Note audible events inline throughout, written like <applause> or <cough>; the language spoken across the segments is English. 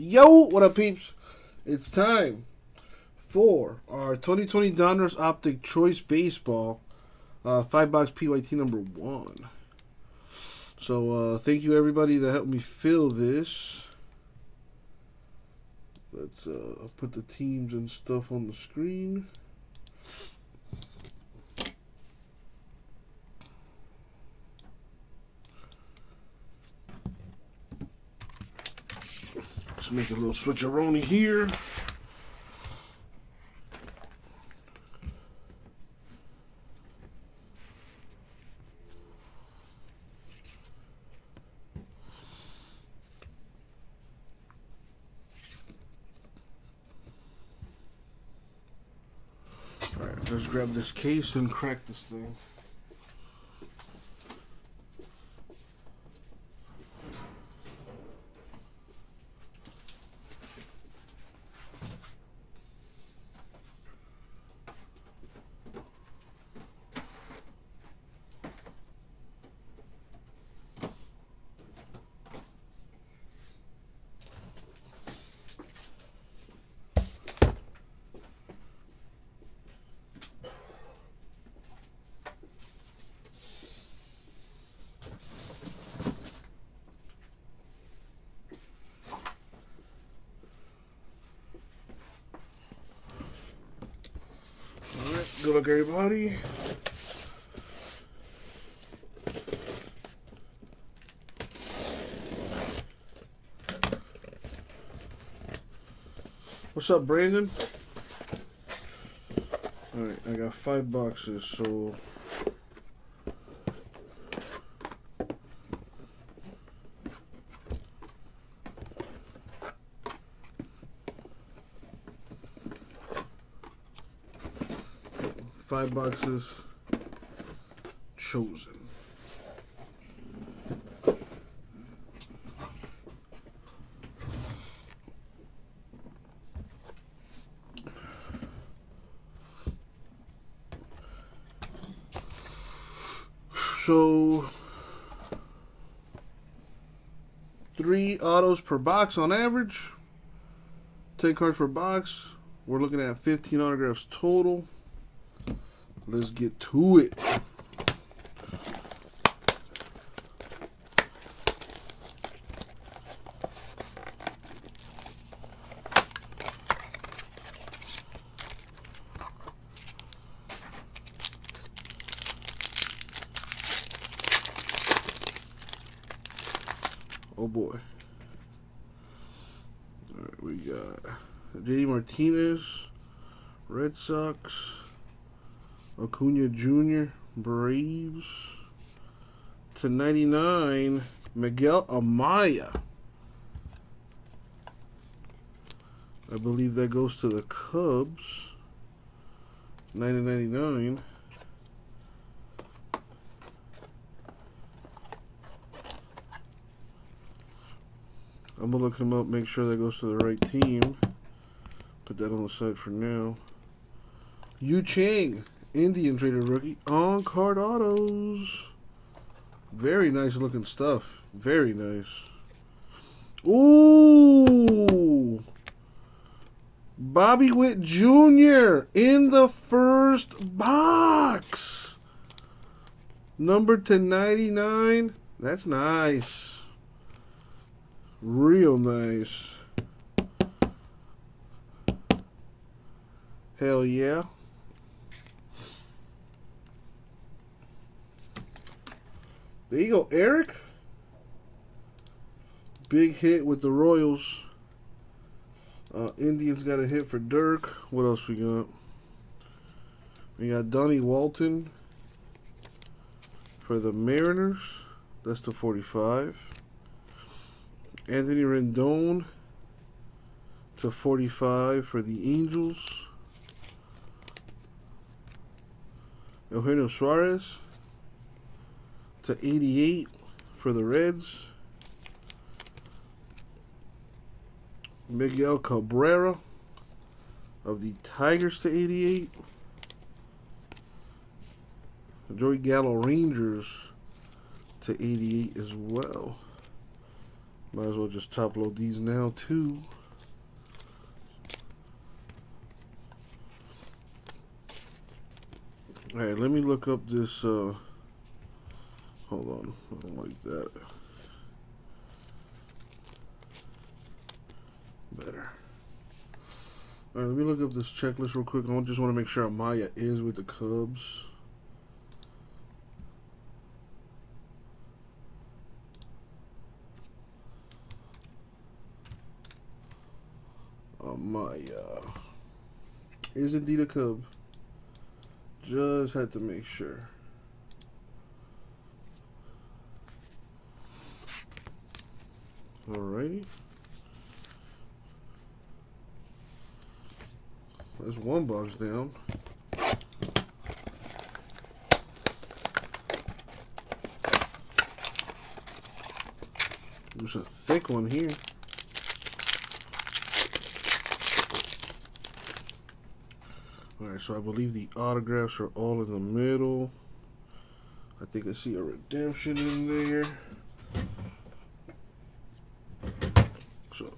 Yo, what up, peeps? It's time for our 2020 Donruss Optic Choice Baseball uh, five box PYT number one. So, uh, thank you everybody that helped me fill this. Let's uh, put the teams and stuff on the screen. Let's make a little switcheroni here. Alright, let's grab this case and crack this thing. Alright, good luck everybody. What's up, Brandon? Alright, I got five boxes, so five boxes chosen. So three autos per box on average. 10 cards per box. We're looking at 15 autographs total. Let's get to it. Oh boy. All right, we got JD Martinez, Red Sox. Acuna Jr., Braves. To 99, Miguel Amaya. I believe that goes to the Cubs. 999. I'm gonna look him up, make sure that goes to the right team. Put that on the side for now. Yu Chang, Indian Trader rookie on card autos. Very nice looking stuff. Very nice. Ooh. Bobby Witt Jr. in the first box. Number to 99. That's nice. Real nice. Hell yeah. There you go, Eric. Big hit with the Royals. Uh, Indians got a hit for Dirk. What else we got? We got Donnie Walton for the Mariners. That's the 45. Anthony Rendon to 45 for the Angels. Eugenio Suarez to 88 for the Reds. Miguel Cabrera of the Tigers to 88. Joey Gallo Rangers to 88 as well. Might as well just top load these now too. Alright, let me look up this uh hold on. I don't like that. Better. Alright, let me look up this checklist real quick. I just want to make sure Amaya is with the Cubs. Amaya is indeed a Cub. Just had to make sure. Alrighty. That's one box down. There's a thick one here. Alright, so I believe the autographs are all in the middle. I think I see a redemption in there. So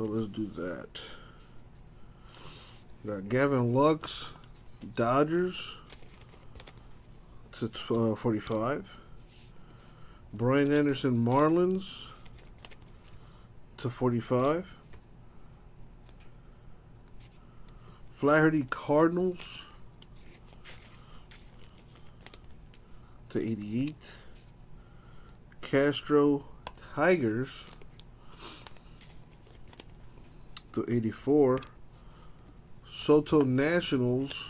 So let's do that. Got Gavin Lux, Dodgers to uh, 45. Brian Anderson, Marlins to 45. Flaherty Cardinals to 88. Castro Tigers to 84. Soto Nationals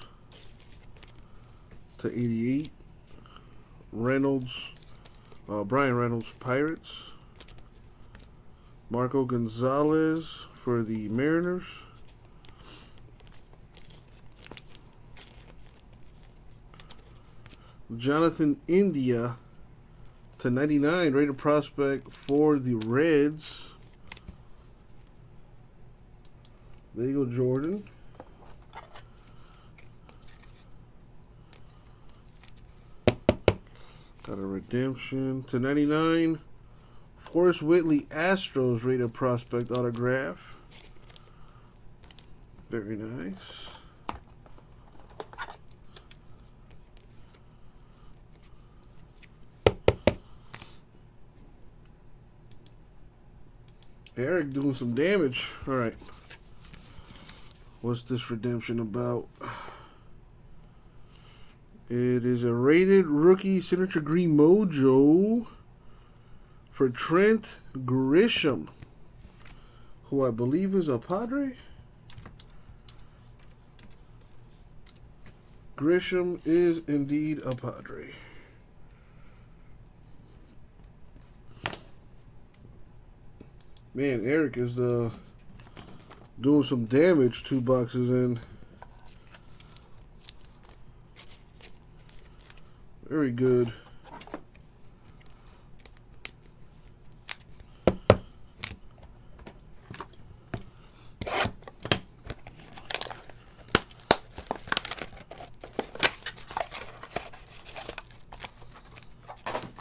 to 88. Reynolds, uh, Bryan Reynolds Pirates. Marco Gonzalez for the Mariners. Jonathan India to 99, rated prospect for the Reds. There you go, Jordan. Got a redemption to 99. Forrest Whitley Astros rated prospect autograph. Very nice. Eric doing some damage. All right. What's this redemption about? It is a rated rookie signature green mojo for Trent Grisham, who I believe is a Padre. Grisham is indeed a Padre. Man, Eric is uh, doing some damage two boxes in. Very good.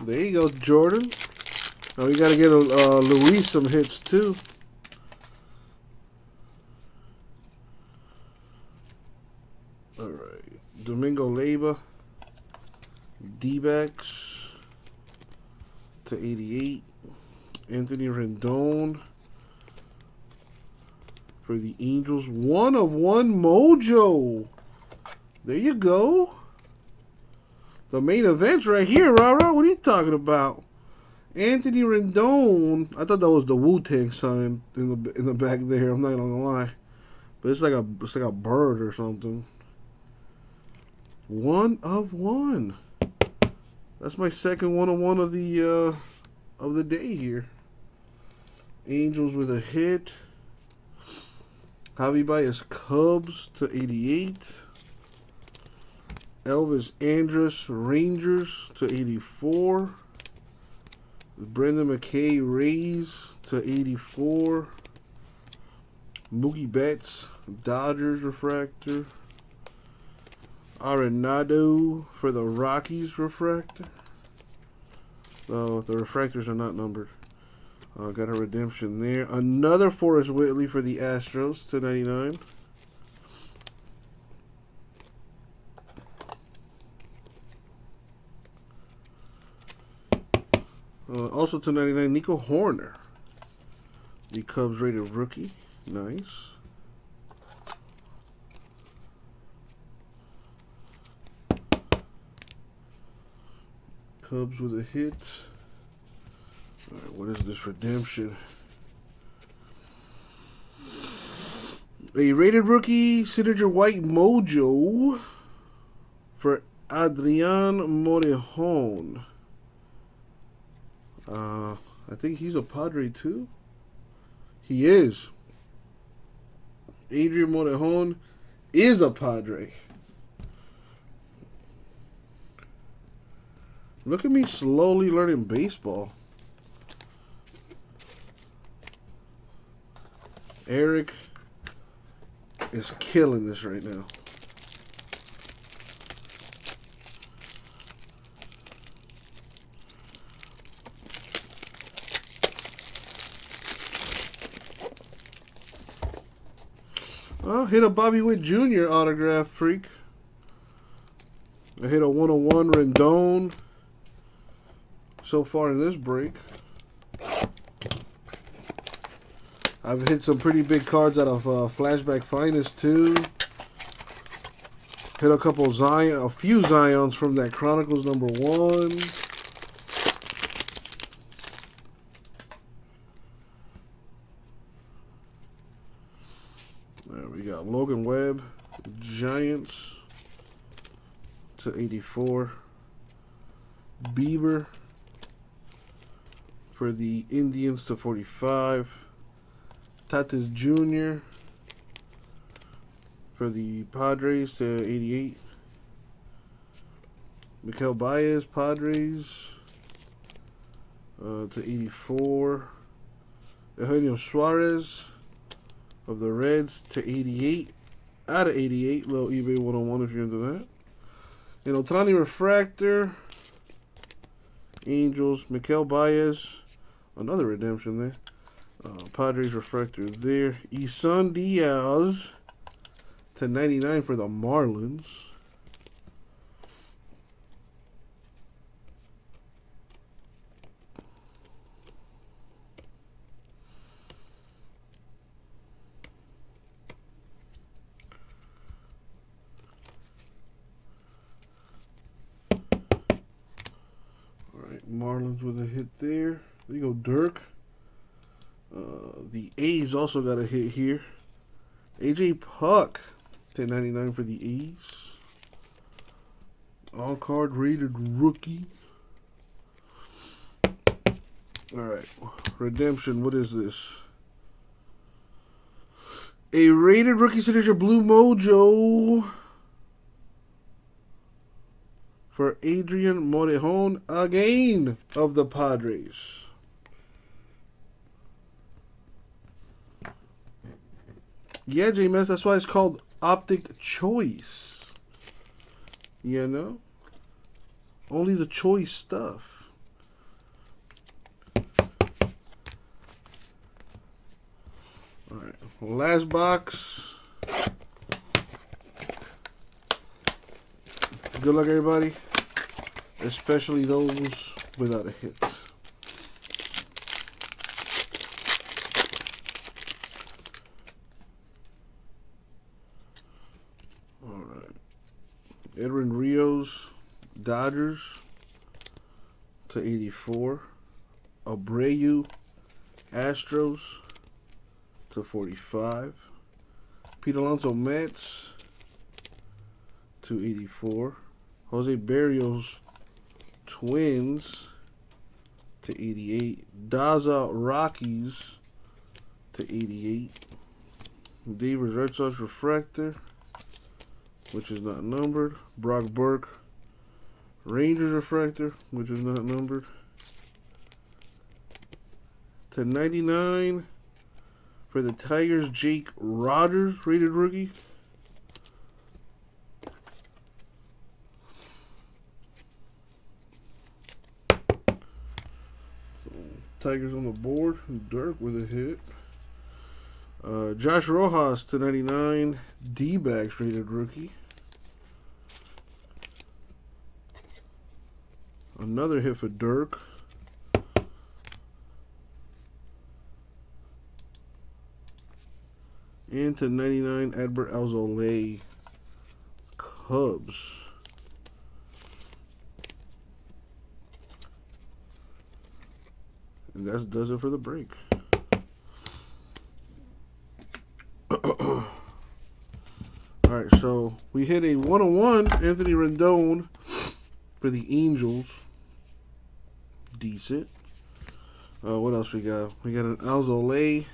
There you go, Jordan. Now we got to get uh, Luis some hits too. All right, Domingo Leyba, D-backs to 88. Anthony Rendon for the Angels. One of one mojo. There you go. The main event's right here, Rara. What are you talking about? Anthony Rendon. I thought that was the Wu Tang sign in the in the back there. I'm not gonna lie, but it's like a it's like a bird or something. One of one. That's my second one of one of the uh, of the day here. Angels with a hit. Javi Baez Cubs to 88. Elvis Andrus Rangers to 84. Brendan McKay Rays to 84. Mookie Betts Dodgers refractor. Arenado for the Rockies refractor. Oh, the refractors are not numbered. Uh, got a redemption there. Another Forrest Whitley for the Astros to 99. Uh, also to 99, Nico Hoerner. The Cubs rated rookie. Nice. Cubs with a hit. Alright, what is this redemption? A rated rookie signature white mojo for Adrian Morejon. Uh, I think he's a Padre too. He is. Adrian Morejon is a Padre. Look at me slowly learning baseball. Eric is killing this right now. Oh, hit a Bobby Witt Jr. autograph freak. I hit a 101 Rendon so far in this break. I've hit some pretty big cards out of uh, Flashback Finest too. Hit a couple Zion, a few Zions from that Chronicles number one. There we got Logan Webb, Giants to 84. Bieber for the Indians to 45. Tatis Jr. for the Padres to 88. Michel Baez, Padres uh, to 84. Eugenio Suarez of the Reds to 88. Out of 88. Little eBay 101 if you're into that. And Ohtani Refractor. Angels. Michel Baez. Another redemption there. Uh, Padres refractor there. Isan Diaz to 99 for the Marlins. All right, Marlins with a hit there. You go, Dirk. Uh, the A's also got a hit here. AJ Puk, 1099 for the A's. All card rated rookie. Alright, redemption. What is this? A rated rookie signature blue mojo for Adrian Morejon again of the Padres. Yeah, JMS, that's why it's called Optic Choice. You know? Only the choice stuff. Alright, last box. Good luck, everybody. Especially those without a hit. Edwin Rios, Dodgers to 84. Abreu, Astros to 45. Pete Alonso, Mets to 84. Jose Berrios, Twins to 88. Daza, Rockies to 88. Devers, Red Sox, Refractor which is not numbered. Brock Burke, Rangers Refractor, which is not numbered. To 99 for the Tigers, Jake Rogers, rated rookie. Tigers on the board. Dirk with a hit. Uh, Josh Rojas to 99. D-backs rated rookie. Another hit for Dirk. Into 99, Adbert Alzolay. Cubs. And that does it for the break. <coughs> All right, so we hit a 101 Anthony Rendon for the Angels. Decent. Uh, what else we got? We got an Alzolay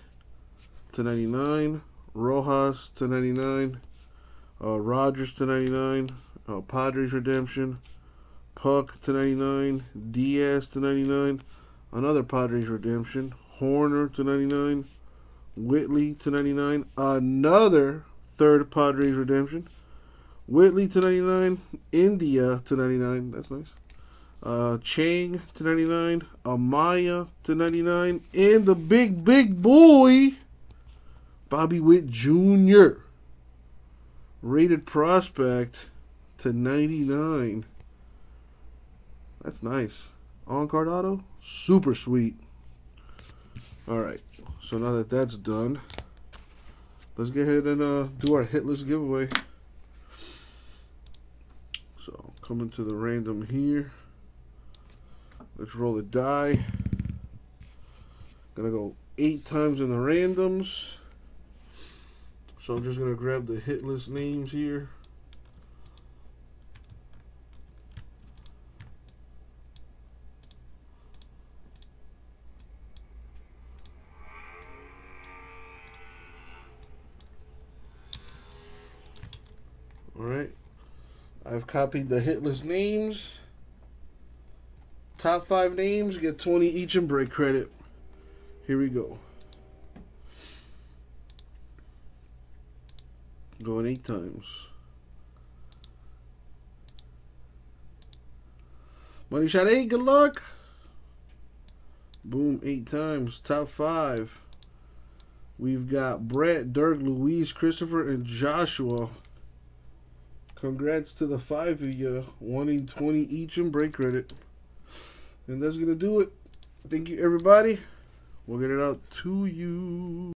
to 99, Rojas to 99, uh, Rogers to 99, uh, Padres Redemption, Puk to 99, Diaz to 99, another Padres Redemption, Hoerner to 99, Whitley to 99, another third Padres Redemption, Whitley to 99, India to 99, that's nice. Uh, Chang to 99, Amaya to 99, and the big, big boy, Bobby Witt Jr. Rated prospect to 99. That's nice. On card auto, super sweet. All right, so now that that's done, let's get ahead and uh, do our hit list giveaway. So coming to the random here. Let's roll the die. Gonna go eight times in the randoms. So I'm just gonna grab the hit list names here. All right. I've copied the hit list names. Top five names get 20 each and break credit. Here we go. Going eight times. Money shot eight, good luck. Boom, eight times. Top five. We've got Brett, Dirk, Louise, Christopher, and Joshua. Congrats to the five of you, wanting 20 each and break credit. And that's going to do it. Thank you, everybody. We'll get it out to you.